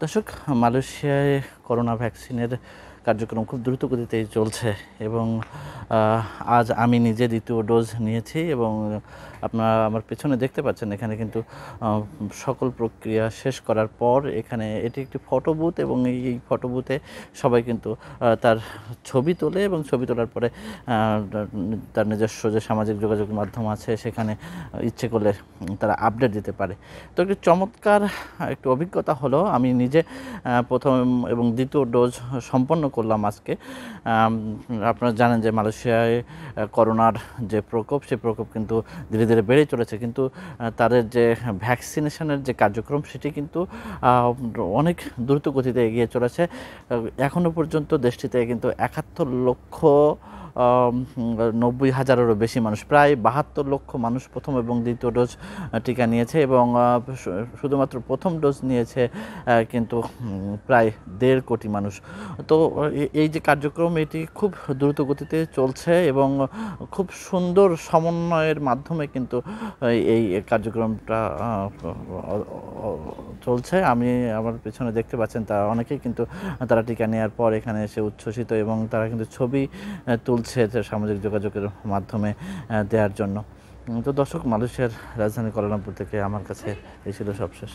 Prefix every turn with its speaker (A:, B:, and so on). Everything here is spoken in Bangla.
A: দর্শক মালয়েশিয়ায় করোনা ভ্যাকসিনের কার্যক্রম খুব দ্রুত গতিতেই চলছে এবং আজ আমি নিজে দ্বিতীয় ডোজ নিয়েছি এবং, আপনারা আমার পেছনে দেখতে পাচ্ছেন এখানে কিন্তু সকল প্রক্রিয়া শেষ করার পর এখানে এটি একটি ফটো বুথ এবং এই এই ফটো বুথে সবাই কিন্তু তার ছবি তোলে এবং ছবি তোলার পরে তার নিজস্ব যে সামাজিক যোগাযোগ মাধ্যম আছে সেখানে ইচ্ছে করলে তারা আপডেট দিতে পারে। তো একটি চমৎকার, একটি অভিজ্ঞতা হলো, আমি নিজে প্রথম এবং দ্বিতীয় ডোজ সম্পন্ন করলাম আজকে। আপনারা জানেন যে মালয়েশিয়ায় করোনার যে প্রকোপ, সেই প্রকোপ কিন্তু ধীরে ধীরে বেড়ে চলেছে। কিন্তু তাদের যে ভ্যাকসিনেশনের যে কার্যক্রম, সেটি কিন্তু অনেক দ্রুত গতিতে এগিয়ে চলেছে। এখনও পর্যন্ত দেশটিতে কিন্তু একাত্তর লক্ষ নব্বই হাজারেরও বেশি মানুষ, প্রায় বাহাত্তর লক্ষ মানুষ প্রথম এবং দ্বিতীয় ডোজ টিকা নিয়েছে এবং শুধুমাত্র প্রথম ডোজ নিয়েছে কিন্তু প্রায় দেড় কোটি মানুষ। তো এই যে কার্যক্রম, এটি খুব দ্রুত গতিতে চলছে এবং খুব সুন্দর সমন্বয়ের মাধ্যমে কিন্তু এই- কার্যক্রমটা চলছে। আমি আমার পেছনে দেখতে পাচ্ছেন তারা অনেকেই কিন্তু তারা টিকা নেওয়ার পর এখানে এসে উচ্ছ্বসিত এবং তারা কিন্তু ছবি তুলছে সামাজিক যোগাযোগের মাধ্যমে দেওয়ার জন্য। তো দর্শক, মালয়েশিয়ার রাজধানী কুয়ালালামপুর থেকে আমার কাছে এই ছিল সবশেষ।